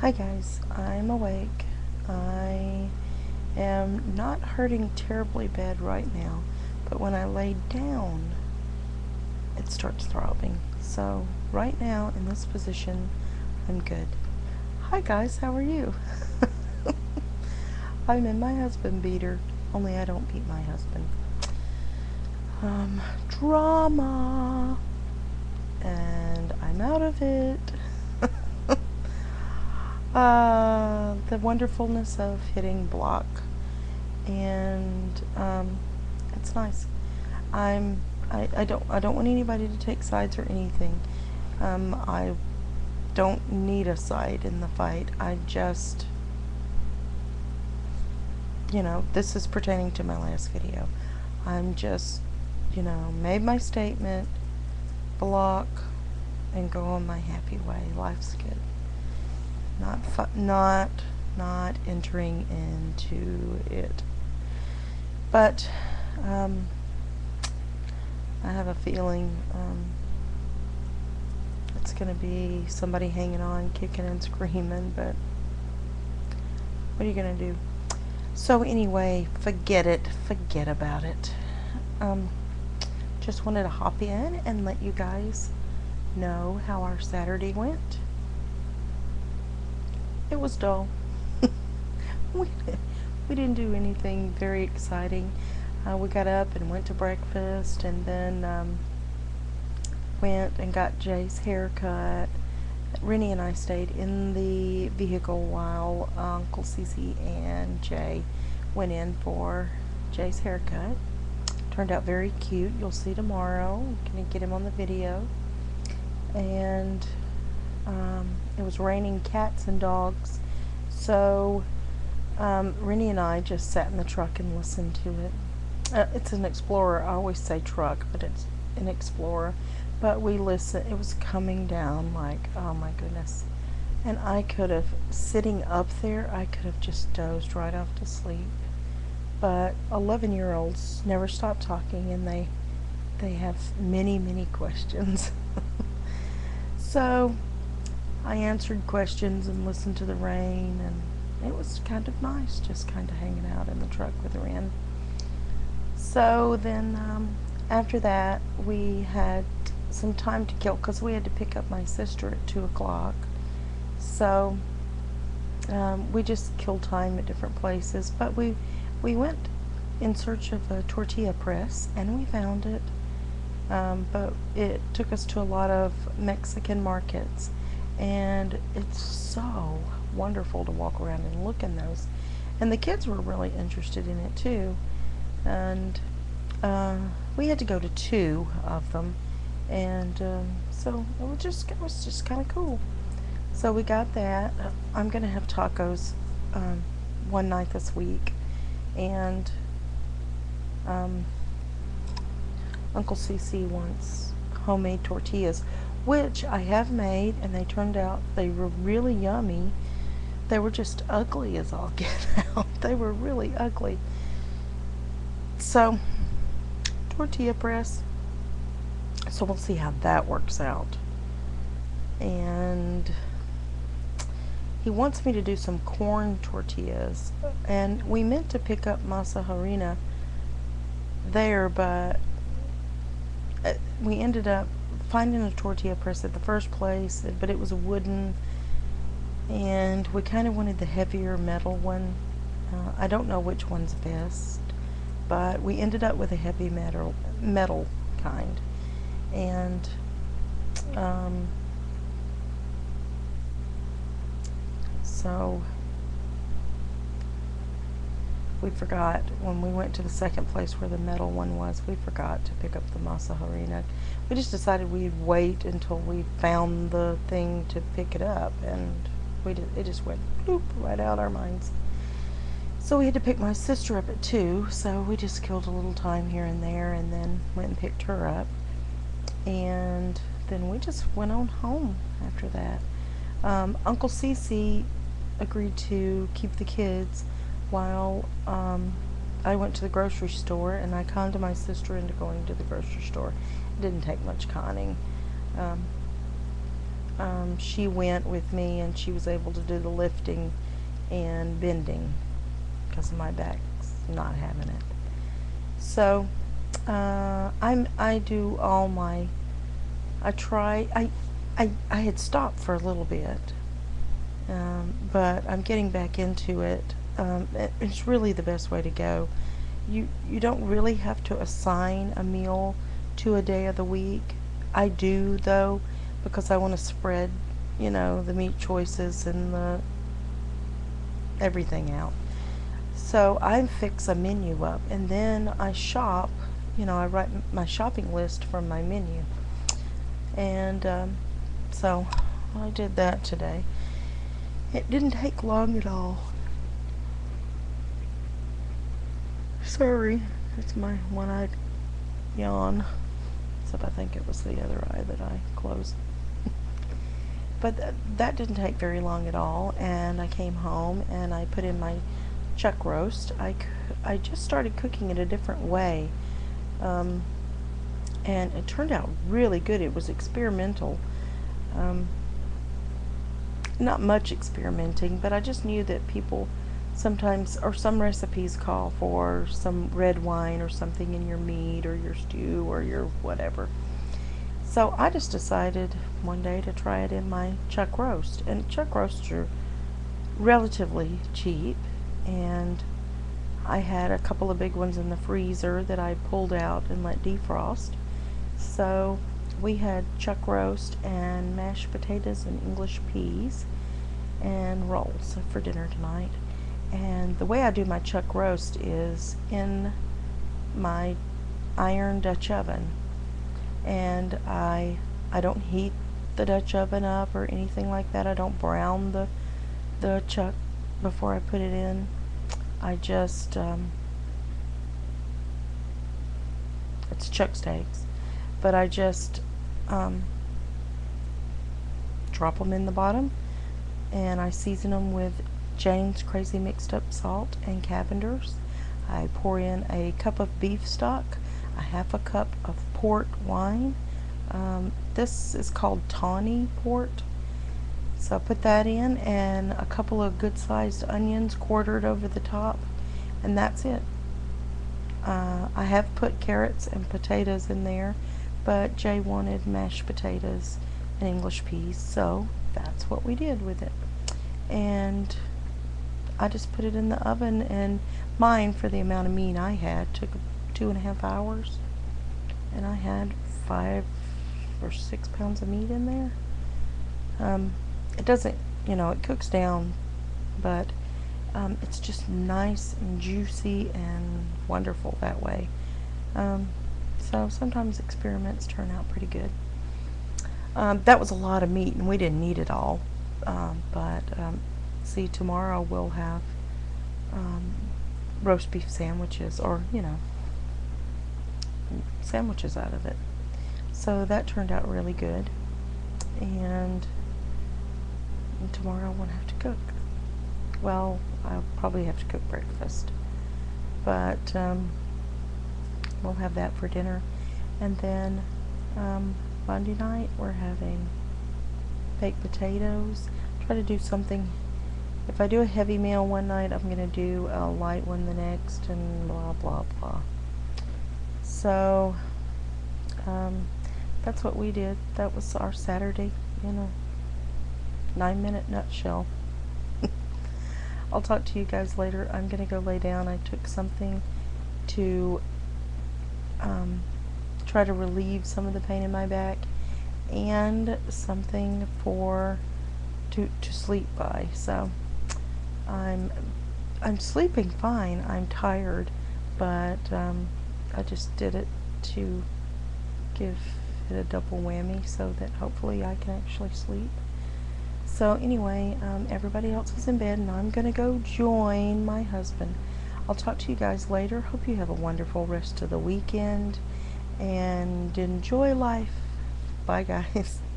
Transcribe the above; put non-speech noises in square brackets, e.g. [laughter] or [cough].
Hi guys, I'm awake. I am not hurting terribly bad right now, but when I lay down, it starts throbbing. So right now in this position, I'm good. Hi guys, how are you? [laughs] I'm in my husband beater, only I don't beat my husband. Um, drama, and I'm out of it. Uh, the wonderfulness of hitting block, and um, it's nice. I'm I, I don't I don't want anybody to take sides or anything. Um, I don't need a side in the fight. I just you know, this is pertaining to my last video. I'm just, you know, made my statement, block, and go on my happy way. Life's good. Not, not, not entering into it. But, um, I have a feeling, um, it's going to be somebody hanging on, kicking and screaming, but what are you going to do? So anyway, forget it. Forget about it. Um, just wanted to hop in and let you guys know how our Saturday went. It was dull. [laughs] we, we didn't do anything very exciting. Uh, we got up and went to breakfast and then um, went and got Jay's haircut Rennie and I stayed in the vehicle while Uncle CC and Jay went in for Jay's haircut. Turned out very cute. You'll see tomorrow. I'm going to get him on the video. And um, it was raining cats and dogs. So um, Rennie and I just sat in the truck and listened to it. Uh, it's an Explorer. I always say truck, but it's an Explorer. But we listened, it was coming down like, oh my goodness. And I could have, sitting up there, I could have just dozed right off to sleep. But 11 year olds never stop talking and they, they have many, many questions. [laughs] so I answered questions and listened to the rain and it was kind of nice just kind of hanging out in the truck with her in. So then um, after that we had some time to kill because we had to pick up my sister at 2 o'clock. So um, we just killed time at different places. But we, we went in search of a tortilla press and we found it. Um, but it took us to a lot of Mexican markets. And it's so wonderful to walk around and look in those. And the kids were really interested in it too. And uh, we had to go to two of them and um, so it was just it was just kind of cool. So we got that. I'm gonna have tacos um, one night this week, and um, Uncle CC wants homemade tortillas, which I have made, and they turned out they were really yummy. They were just ugly as all [laughs] get out. they were really ugly. So, tortilla press so we'll see how that works out. And he wants me to do some corn tortillas. And we meant to pick up masa harina there, but uh, we ended up finding a tortilla press at the first place, but it was a wooden, and we kind of wanted the heavier metal one. Uh, I don't know which one's best, but we ended up with a heavy metal metal kind and um, so we forgot when we went to the second place where the metal one was we forgot to pick up the masa harina. We just decided we'd wait until we found the thing to pick it up and we did, it just went bloop right out our minds. So we had to pick my sister up at 2 so we just killed a little time here and there and then went and picked her up. And then we just went on home after that. Um, Uncle CC agreed to keep the kids while um, I went to the grocery store and I conned my sister into going to the grocery store. It didn't take much conning. Um, um, she went with me and she was able to do the lifting and bending because of my back's not having it. So uh, I'm I do all my I try I I I had stopped for a little bit, um, but I'm getting back into it. Um, it's really the best way to go. You you don't really have to assign a meal to a day of the week. I do though because I want to spread, you know, the meat choices and the everything out. So I fix a menu up and then I shop, you know, I write my shopping list from my menu. And um, so I did that today. It didn't take long at all. Sorry, it's my one eyed yawn. Except I think it was the other eye that I closed. [laughs] but th- that didn't take very long at all. And I came home and I put in my chuck roast. I, I just started cooking it a different way. Um, and it turned out really good. It was experimental. Um, not much experimenting, but I just knew that people sometimes, or some recipes call for some red wine or something in your meat or your stew or your whatever. So I just decided one day to try it in my chuck roast. And chuck roasts are relatively cheap, and I had a couple of big ones in the freezer that I pulled out and let defrost. So we had chuck roast and mashed potatoes and English peas and rolls for dinner tonight. And the way I do my chuck roast is in my iron Dutch oven. And I I don't heat the Dutch oven up or anything like that. I don't brown the the chuck before I put it in. I just um, it's chuck steaks, but I just um, drop them in the bottom, and I season them with Jane's Krazy Mixed Up Salt and Cavender's. I pour in a cup of beef stock, a half a cup of port wine. Um, this is called tawny port. So I put that in and a couple of good sized onions quartered over the top, and that's it. Uh, I have put carrots and potatoes in there, but Jay wanted mashed potatoes and English peas, so that's what we did with it. And I just put it in the oven, and mine, for the amount of meat I had, took two and a half hours. And I had five or six pounds of meat in there. Um, it doesn't, you know, it cooks down, but um, it's just nice and juicy and wonderful that way. Um, so sometimes experiments turn out pretty good. Um, that was a lot of meat, and we didn't need it all. Um, but um, see, tomorrow we'll have um, roast beef sandwiches, or you know, sandwiches out of it. So that turned out really good, and, tomorrow I won't have to cook. Well, I'll probably have to cook breakfast, but um, we'll have that for dinner, and then um, Monday night we're having baked potatoes. Try to do something. If I do a heavy meal one night, I'm gonna do a light one the next, and blah blah blah. So um, that's what we did. That was our Saturday in a nine-minute nutshell. [laughs] I'll talk to you guys later. I'm gonna go lay down. I took something to um, try to relieve some of the pain in my back and something for to to sleep by. So I'm I'm sleeping fine. I'm tired, but um, I just did it to give it a double whammy so that hopefully I can actually sleep. So anyway, um, everybody else is in bed and I'm gonna go join my husband. I'll talk to you guys later. Hope you have a wonderful rest of the weekend and enjoy life. Bye guys. [laughs]